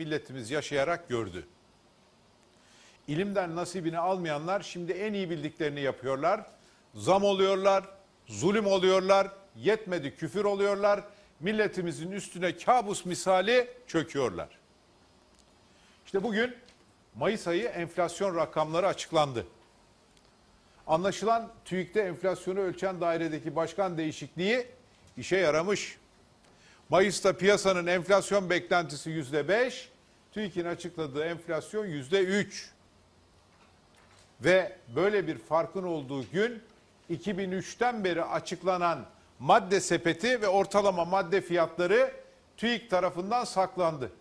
milletimiz yaşayarak gördü. İlimden nasibini almayanlar şimdi en iyi bildiklerini yapıyorlar. Zam oluyorlar, zulüm oluyorlar, yetmedi küfür oluyorlar. Milletimizin üstüne kabus misali çöküyorlar. İşte bugün Mayıs ayı enflasyon rakamları açıklandı. Anlaşılan TÜİK'te enflasyonu ölçen dairedeki başkan değişikliği işe yaramış. Mayıs'ta piyasanın enflasyon beklentisi yüzde beş, TÜİK'in açıkladığı enflasyon yüzde üç. Ve böyle bir farkın olduğu gün 2003'ten beri açıklanan madde sepeti ve ortalama madde fiyatları TÜİK tarafından saklandı.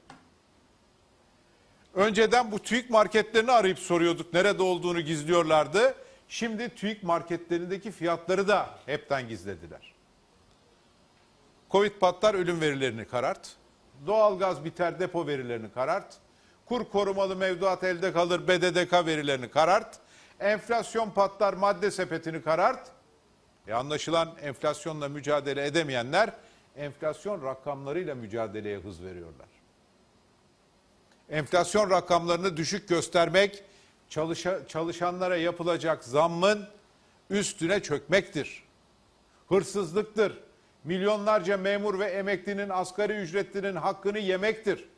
Önceden bu TÜİK marketlerini arayıp soruyorduk. Nerede olduğunu gizliyorlardı. Şimdi TÜİK marketlerindeki fiyatları da hepten gizlediler. Covid patlar ölüm verilerini karart. Doğalgaz biter depo verilerini karart. Kur korumalı mevduat elde kalır BDDK verilerini karart. Enflasyon patlar madde sepetini karart. E anlaşılan enflasyonla mücadele edemeyenler enflasyon rakamlarıyla mücadeleye hız veriyorlar. Enflasyon rakamlarını düşük göstermek çalışa, çalışanlara yapılacak zammın üstüne çökmektir. Hırsızlıktır. Milyonlarca memur ve emeklinin asgari ücretlinin hakkını yemektir.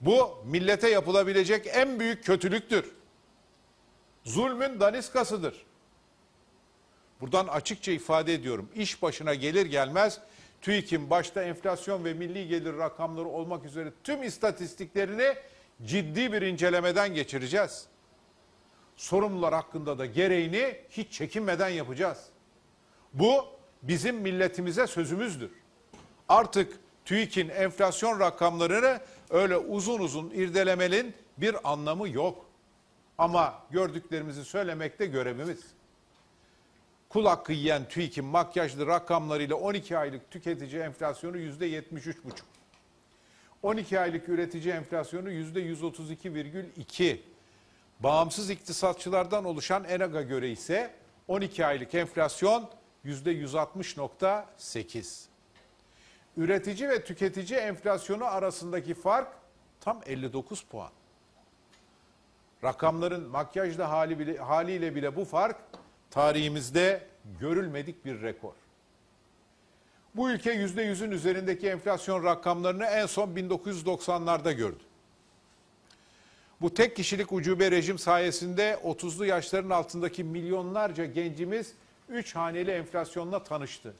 Bu millete yapılabilecek en büyük kötülüktür. Zulmün daniskasıdır. Buradan açıkça ifade ediyorum. İş başına gelir gelmez TÜİK'in başta enflasyon ve milli gelir rakamları olmak üzere tüm istatistiklerini ciddi bir incelemeden geçireceğiz. Sorumlular hakkında da gereğini hiç çekinmeden yapacağız. Bu bizim milletimize sözümüzdür. Artık TÜİK'in enflasyon rakamlarını öyle uzun uzun irdelemenin bir anlamı yok. Ama gördüklerimizi söylemekte görevimiz. Kul hakkı yiyen TÜİK'in makyajlı rakamlarıyla 12 aylık tüketici enflasyonu %73,5. 12 aylık üretici enflasyonu %132,2. Bağımsız iktisatçılardan oluşan ENAG'a göre ise 12 aylık enflasyon %160,8. Üretici ve tüketici enflasyonu arasındaki fark tam 59 puan. Rakamların makyajlı hali bile, haliyle bile bu fark tarihimizde görülmedik bir rekor. Bu ülke %100'ün üzerindeki enflasyon rakamlarını en son 1990'larda gördü. Bu tek kişilik ucube rejim sayesinde 30'lu yaşların altındaki milyonlarca gencimiz 3 haneli enflasyonla tanıştı.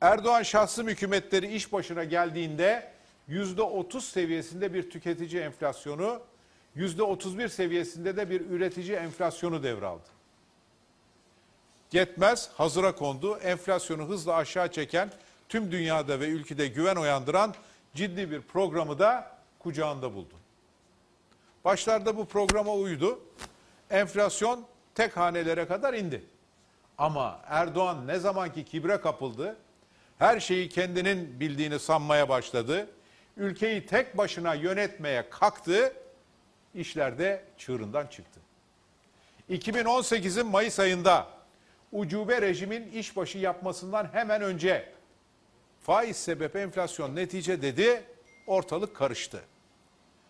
Erdoğan şahsım hükümetleri iş başına geldiğinde %30 seviyesinde bir tüketici enflasyonu, %31 seviyesinde de bir üretici enflasyonu devraldı. Yetmez, hazıra kondu, enflasyonu hızla aşağı çeken, tüm dünyada ve ülkede güven uyandıran ciddi bir programı da kucağında buldu. Başlarda bu programa uydu. Enflasyon tek hanelere kadar indi. Ama Erdoğan ne zamanki kibre kapıldı, her şeyi kendinin bildiğini sanmaya başladı. Ülkeyi tek başına yönetmeye kalktı, işlerde çığırından çıktı. 2018'in Mayıs ayında ucube rejimin işbaşı yapmasından hemen önce faiz sebep enflasyon netice dedi, ortalık karıştı.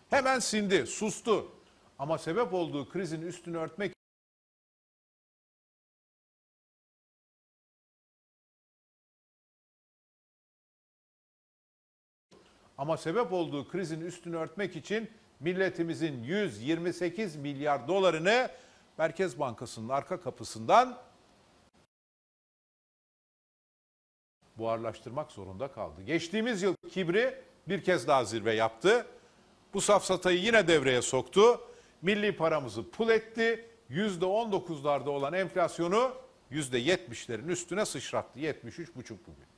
Hemen sindi, sustu. Ama sebep olduğu krizin üstünü örtmek Ama sebep olduğu krizin üstünü örtmek için milletimizin 128 milyar dolarını Merkez Bankası'nın arka kapısından buharlaştırmak zorunda kaldı. Geçtiğimiz yıl kibri bir kez daha zirve yaptı. Bu safsatayı yine devreye soktu. Milli paramızı pul etti. %19'larda olan enflasyonu %70'lerin üstüne sıçrattı. 73,5 bugün.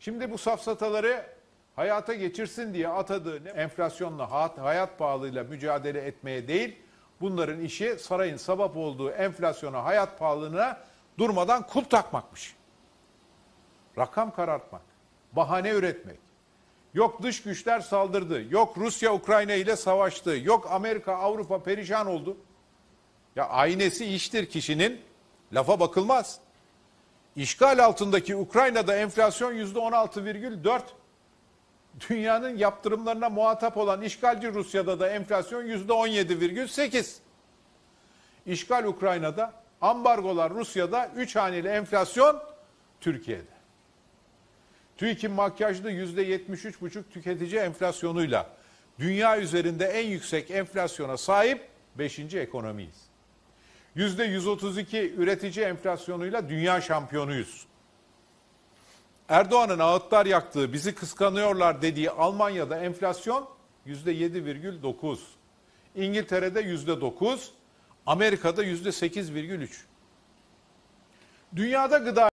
Şimdi bu safsataları hayata geçirsin diye atadığı enflasyonla hayat pahalılığıyla mücadele etmeye değil, bunların işi sarayın sebep olduğu enflasyona, hayat pahalılığına durmadan kulp takmakmış. Rakam karartmak, bahane üretmek. Yok dış güçler saldırdı, yok Rusya Ukrayna ile savaştı, yok Amerika Avrupa perişan oldu. Ya aynesi iştir kişinin, lafa bakılmaz. İşgal altındaki Ukrayna'da enflasyon yüzde 16,4. Dünyanın yaptırımlarına muhatap olan işgalci Rusya'da da enflasyon %17,8. İşgal Ukrayna'da, ambargolar Rusya'da 3 haneli enflasyon Türkiye'de. TÜİK'in makyajlı %73,5 tüketici enflasyonuyla dünya üzerinde en yüksek enflasyona sahip 5. ekonomiyiz. %132 üretici enflasyonuyla dünya şampiyonuyuz. Erdoğan'ın ağıtlar yaktığı, bizi kıskanıyorlar dediği Almanya'da enflasyon %7,9. İngiltere'de %9, Amerika'da %8,3. Dünyada gıda